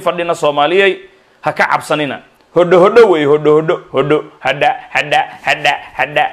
fadhina soomaaliyey ha ka cabsanina. Hodho hodho wey hodho hodho hodho. Hadha hadha hadha hadha